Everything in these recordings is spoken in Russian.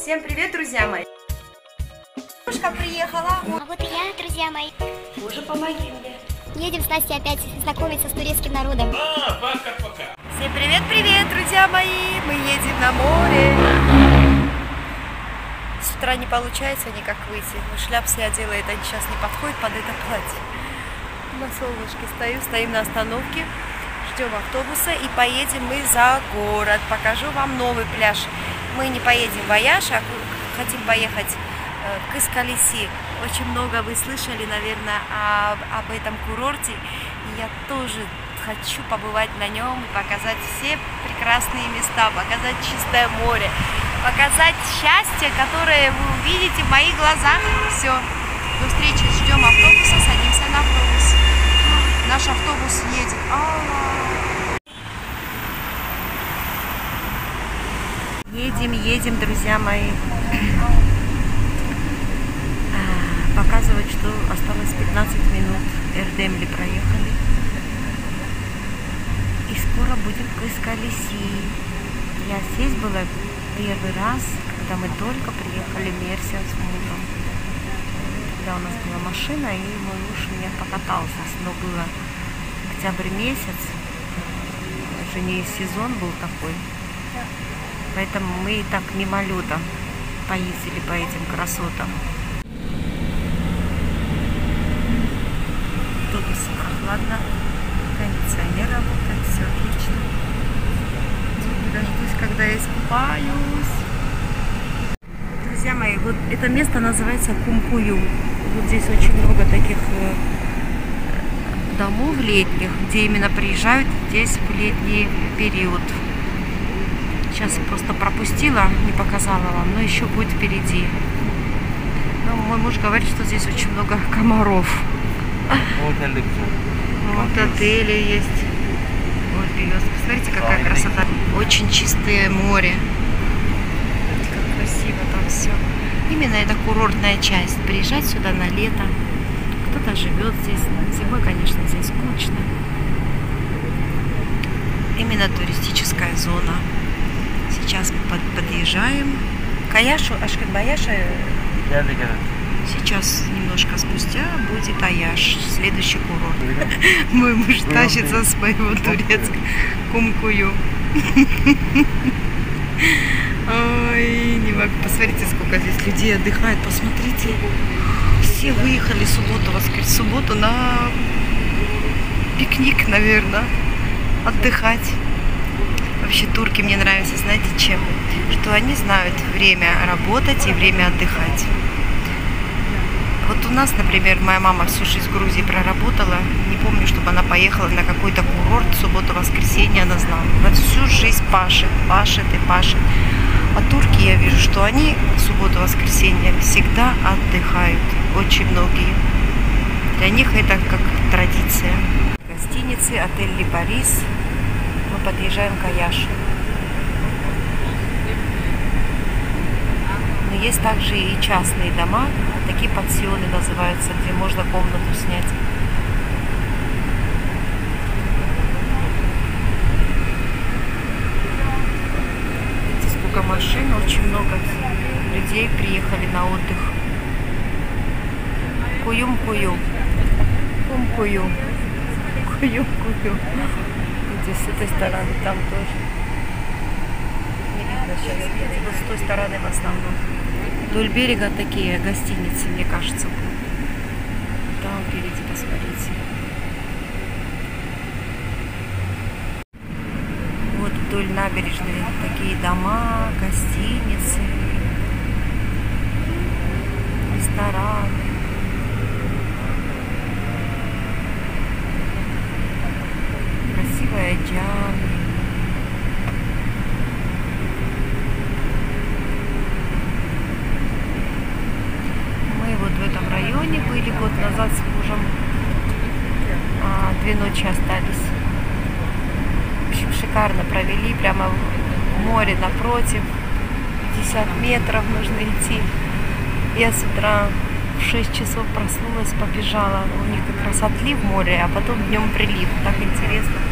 Всем привет, друзья мои! Девушка приехала. А вот и я, друзья мои. Уже помоги мне. Едем с Настей опять знакомиться с турецким народом. Всем привет-привет, друзья мои! Мы едем на море. С утра не получается никак выйти. Ну, шляпсы я одела, это сейчас не подходит под это платье. На солнышке стою, стоим на остановке, ждем автобуса и поедем мы за город. Покажу вам новый пляж. Мы не поедем в Вояж, а хотим поехать э, Kızkalesi. Очень много вы слышали, наверное, об, об этом курорте. Я тоже хочу побывать на нем и показать все прекрасные места, показать чистое море, показать счастье, которое вы увидите в моих глазах. Все, до встречи, ждем автобуса, садимся на автобус. Наш автобус едет. Едем, едем, друзья мои. А, Показывают, что осталось 15 минут. Эрдемли проехали. И скоро будем к Искалиси. Я здесь была первый раз, когда мы только приехали в Мерсия с мужем. Когда у нас была машина, и мой муж меня покатал здесь. Но было октябрь месяц, уже не сезон был такой. Поэтому мы и так мимолетом поездили по этим красотам. Автобусе прохладно, кондиционер работает, все отлично. Не дождусь, когда я искупаюсь. Друзья мои, вот это место называется Кумкую. Вот здесь очень много таких э, домов летних, где именно приезжают здесь в летний период. Сейчас просто пропустила, не показала вам, но еще будет впереди. Но мой муж говорит, что здесь очень много комаров. Вот отели есть. Вот березка. Посмотрите, какая красота. Очень чистое море. Как красиво там все. Именно это курортная часть. Приезжать сюда на лето. Кто-то живет здесь. Зимой, конечно, здесь скучно. Именно туристическая зона. Сейчас под- подъезжаем к Аяшу, Ашканбаяша. Сейчас, немножко спустя, будет Аяш, следующий курорт. Мой муж тащится с моего турецкого кумкую. Ой, не могу. Посмотрите, сколько здесь людей отдыхает. Посмотрите. Все выехали субботу, воскресенье, субботу на пикник, наверное, отдыхать. Вообще турки мне нравятся, знаете, чем? Что они знают время работать и время отдыхать. Вот у нас, например, моя мама всю жизнь в Грузии проработала. Не помню, чтобы она поехала на какой-то курорт субботу-воскресенье, она знала. Она всю жизнь пашет, пашет и пашет. А турки, я вижу, что они в субботу-воскресенье всегда отдыхают. Очень многие. Для них это как традиция. Гостиницы, отель Либарис. Подъезжаем к Аяшу. Но есть также и частные дома, такие пансионы называются, где можно комнату снять. Сколько машин, очень много людей приехали на отдых. Куюм-кую. Кум-кую. Куюм-кую. Видите, с этой стороны там тоже. Не видно сейчас. Вот с той стороны в основном. Вдоль берега такие гостиницы, мне кажется. Там впереди, посмотрите. Вот вдоль набережной такие дома, гостиницы, рестораны. Красивая джами. Мы вот в этом районе были год назад с мужем. А, две ночи остались. В общем, шикарно провели. Прямо в море напротив. 50 метров нужно идти. Я с утра в 6 часов проснулась, побежала. У них как раз отлив в море, а потом днем прилив. Так интересно.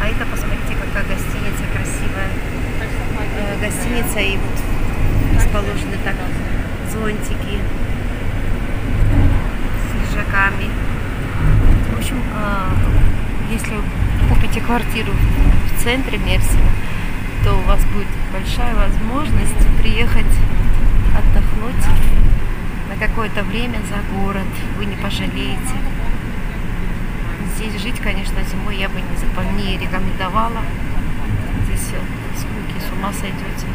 А это, посмотрите, какая гостиница красивая. Э, Гостиница и вот расположены так зонтики с лежаками. В общем, а, если вы купите квартиру в центре Мерсина, то у вас будет большая возможность приехать отдохнуть на какое-то время за город. Вы не пожалеете. Здесь жить, конечно, зимой я бы не, не рекомендовала. Здесь скуки, с ума сойдете.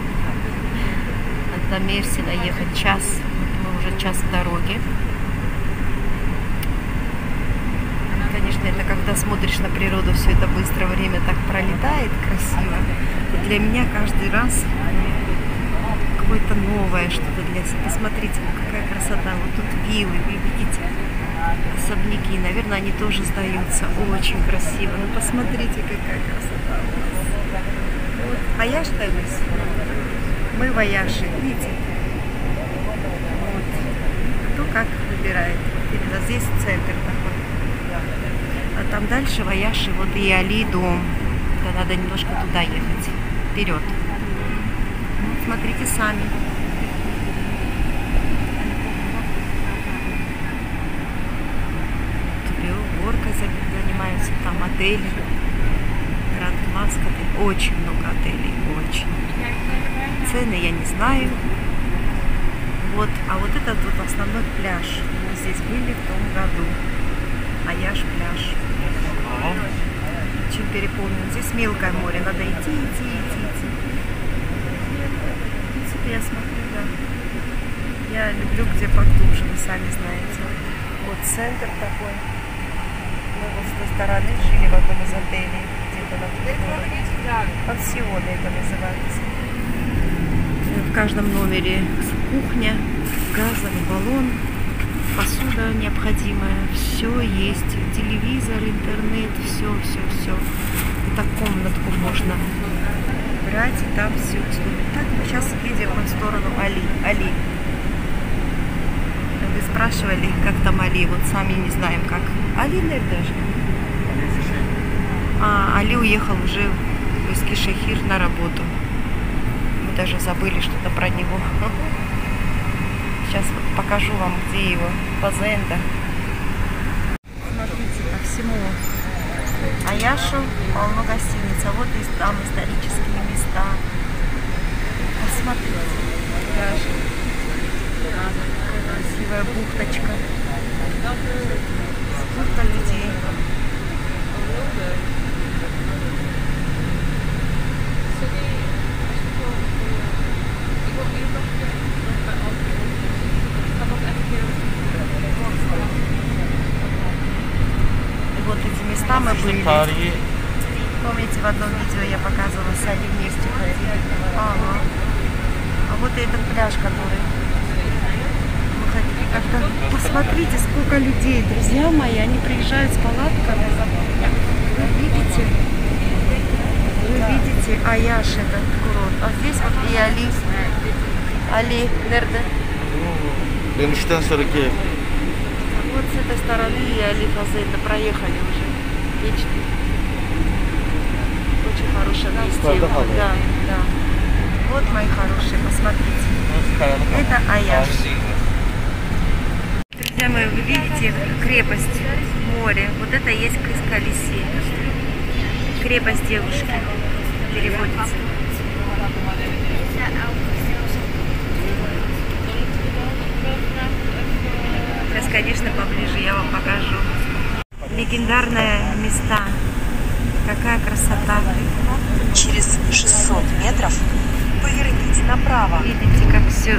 До Мерсина ехать час. Мы уже час в дороге. Конечно, это когда смотришь на природу, все это быстро время так пролетает красиво. И для меня каждый раз какое-то новое что-то для себя. Посмотрите, ну какая красота. Вот тут виллы, вы видите, особняки. Наверное, они тоже сдаются. Очень красиво. Ну посмотрите, какая красота. Вот. Аяштаймыз. Мы вояши, видите? Вот. Кто как выбирает. Именно здесь центр такой. А там дальше Вояши, вот и Али дом. Да надо немножко туда ехать. Вперед. Смотрите сами. Занимаются, там отели. Гранд Маска, очень много отелей, очень. Цены я не знаю. Вот, а вот этот вот основной пляж. Мы здесь были в том году. Аяш пляж. Очень переполнен. Здесь мелкое море. Надо идти, идти, идти, идти. В принципе, я смотрю, да. Я люблю, где поглубже, вы сами знаете. Вот центр такой. Мы вот с той стороны жили в одном из отелей. Где-то на Пансионы это называется. В каждом номере кухня, газовый баллон, посуда необходимая, все есть, телевизор, интернет, все, все, все. Так комнатку можно брать и там все Так, мы сейчас едем в сторону Али. Али. Спрашивали, как там Али, вот сами не знаем как. Али, даже. А, Али уехал уже в Искишехир на работу. Мы даже забыли что-то про него. Сейчас вот покажу вам, где его фазенда. Смотрите, по всему Аяшу полно гостиниц. А вот и там исторические места. Посмотрите. Даже. Красивая бухточка. Сколько людей. И вот эти места мы были. Помните, в одном видео я показывала, с Али вместе ходили. Ага. А вот и этот пляж, который Когда... Посмотрите, сколько людей, друзья мои. Они приезжают с палатками. Вы видите? Вы видите Аяш этот курорт. А здесь вот и Али. Али, Нерде. dönüşten sonraki Вот с этой стороны и Али Фазенда проехали уже. Вечный. Очень хорошее место. Да, да. Вот, мои хорошие, посмотрите. Это Аяш. Друзья мои, вы видите крепость, море. Вот это и есть Кыскалиси. Крепость девушки переводится. Сейчас, конечно, поближе я вам покажу. Легендарные места. Какая красота. Через 600 метров поверните направо. Видите, как все,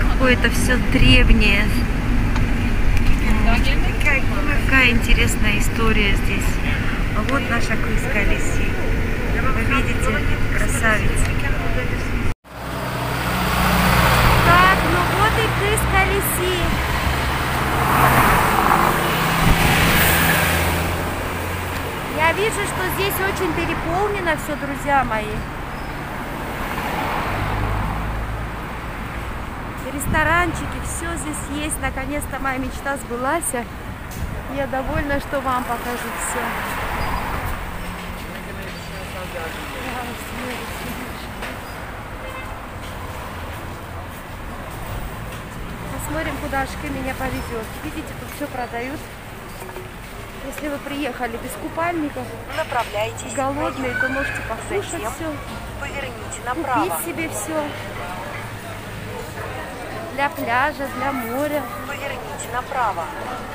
какое-то все древнее. Какая, интересная история здесь. Вот наша Крыска Лиси. Вы видите, красавица. Так, ну вот и Крыска Лиси. Я вижу, что здесь очень переполнено все, друзья мои. ресторанчики, все здесь есть. Наконец-то моя мечта сбылась. Я довольна, что вам покажу все. Посмотрим, куда Ашки меня повезет. Видите, тут все продают. Если вы приехали без купальников, Направляйтесь голодные, то можете покушать Затем все, Поверните направо. купить себе все. Для пляжа, для моря, Поверните направо.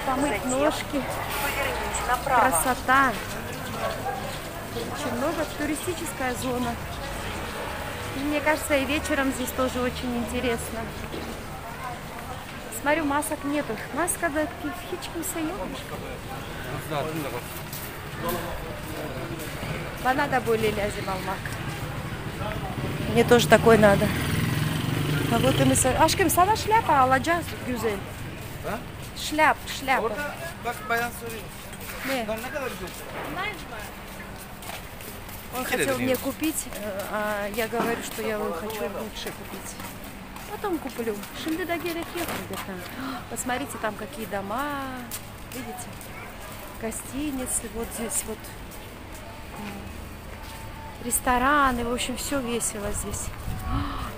помыть Затем ножки. Поверните направо. Красота. Очень много. Туристическая зона. И мне кажется, и вечером здесь тоже очень интересно. Смотрю, масок нету. Маска да хичким сайом. Банада были лязем алмак. Мне тоже такой надо. А вот и мы... со- Aşkım sana şляпа alacağız güzel. Ha? Şляп, şляпа. Orada bak bayan soruyor. Ne? Ben ne kadar güzel. Он хотел мне купить, э, а я говорю, что я хочу лучше купить. Потом куплю. Посмотрите, там какие дома. Видите? Гостиницы. Вот здесь вот рестораны. В общем, все весело здесь.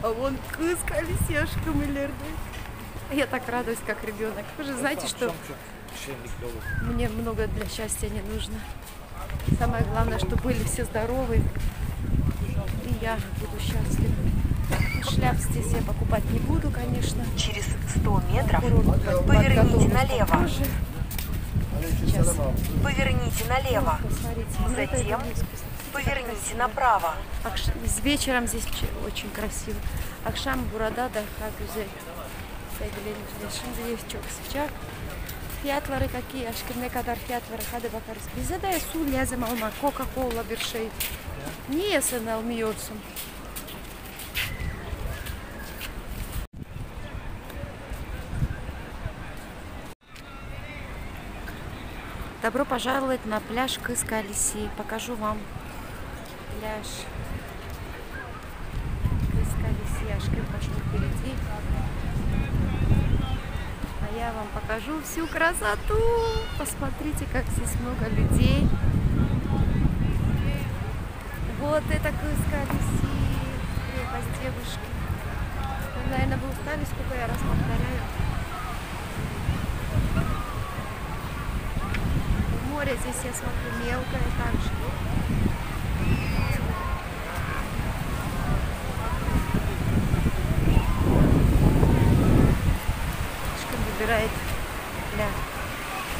А вон кыз колесешка миллиардер. Я так радуюсь, как ребенок. Вы же знаете, что şenlikli olur. мне много для счастья не нужно. Самое главное, что были все здоровы. И я буду счастлива. Ну, Шляп здесь я покупать не буду, конечно. Через 100 метров Курорт поверните налево. Сейчас. Поверните налево. Ну, это Затем. Поверните направо. Акш- С вечером здесь очень красиво. Burada daha güzel. Sevgili Şimdi çok sıcak. Fiyatları какие? Aşkım ne kadar fiyatları? Hadi bakarız. Bize de su lazım almak. Coca-Cola bir şey. Niye sen almıyorsun? Добро пожаловать на пляж Кыска-Алисей. Покажу вам пляж Кыска-Алисей. Ашкин пошел впереди. Я вам покажу всю красоту. Посмотрите, как здесь много людей. Вот это Кыска-Алисей. Крепость девушки. Вы, наверное, вы устали, сколько я раз повторяю. Море здесь, я смотрю, мелкое также. Выбирает для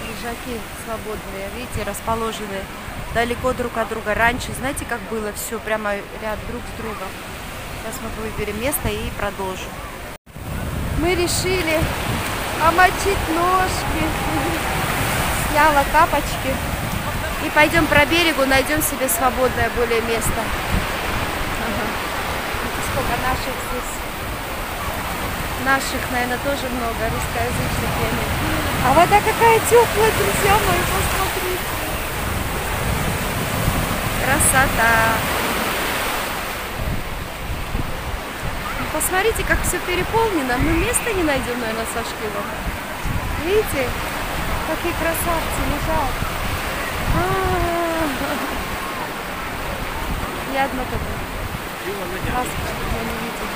лежаки свободные, видите, расположены далеко друг от друга. Раньше, знаете, как было все прямо ряд друг с другом. Сейчас мы выберем место и продолжим. Мы решили омочить ножки. Сняла тапочки. И пойдем по берегу, найдем себе свободное более место. Ага. Сколько наших здесь. Наших, наверное, тоже много, русскоязычных. А вода какая теплая, друзья мои, посмотрите. Красота. Ну, посмотрите, как все переполнено. Мы места не найдем, наверное, со Шкилом. Видите, какие красавцы лежат. А-а-а. Я одна только. Вас я не видела.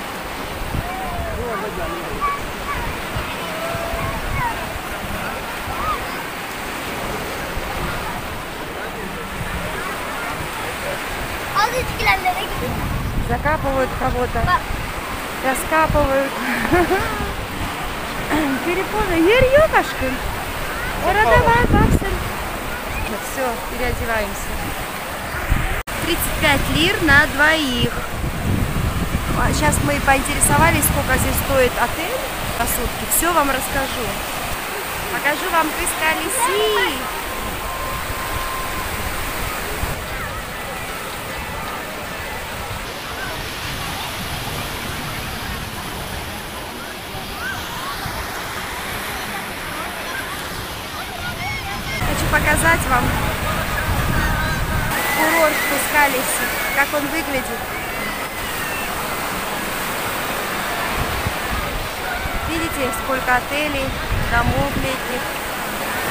Закапывают кого-то. Раскапывают. Yok aşkım. Orada var baksın. Все, переодеваемся. 35 лир на двоих. А Сейчас мы поинтересовались, сколько здесь стоит отель на сутки. Все вам расскажу. Покажу вам Кыскалиси. Хочу показать вам курорт Кускалиси, как он выглядит. Видите, сколько отелей, домов летних.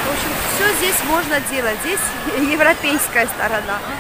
В общем, все здесь можно делать. Здесь европейская сторона.